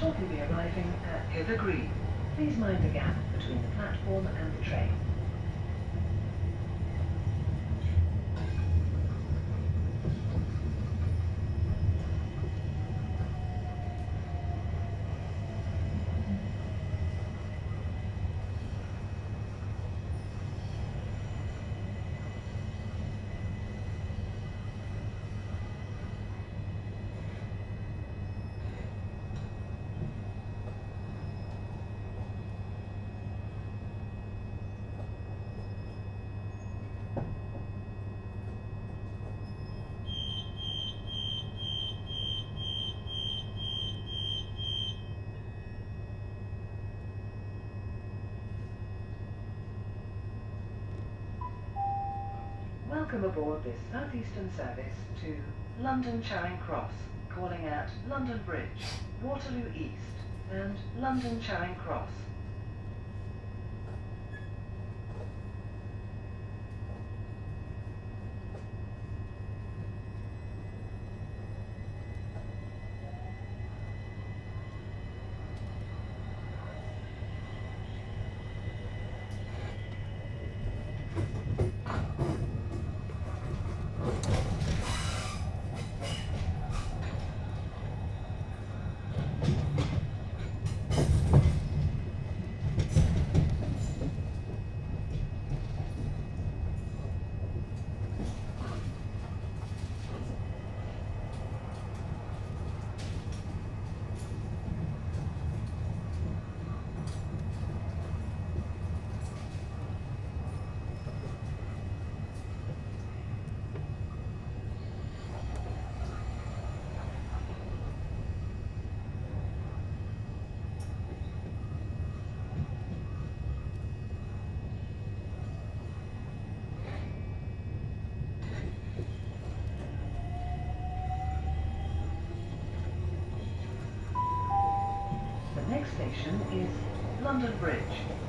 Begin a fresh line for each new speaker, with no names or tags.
shortly be arriving at Hither Green. Please mind the gap between the platform and the train. Welcome aboard this Southeastern service to London Charing Cross, calling at London Bridge, Waterloo East, and London Charing Cross. The next station is London Bridge.